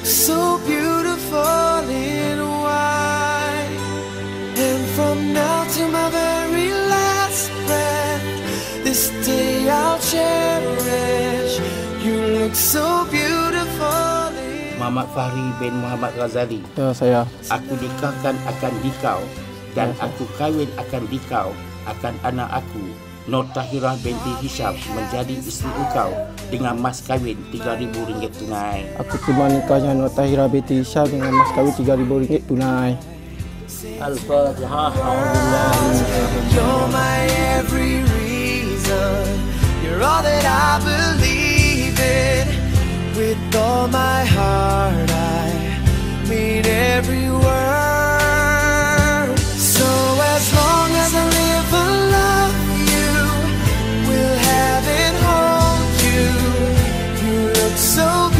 look so beautiful in white. And from now to my very last breath, this day I'll cherish. You look so beautiful in Muhammad Fahri bin Muhammad Ghazali. Ya saya. Aku nikahkan akan dikau dan aku kahwin akan dikau akan anak aku Nur Tahirah binti Hisham menjadi isteri engkau dengan mas kahwin RM3,000 tunai. Aku terima nikahnya Nur Tahira binti Isyam dengan mas kahwin RM3,000 tunai. Al-Fatihah. Alhamdulillah. You're my every reason. You're all that I believe in. With all my heart, I mean every word. So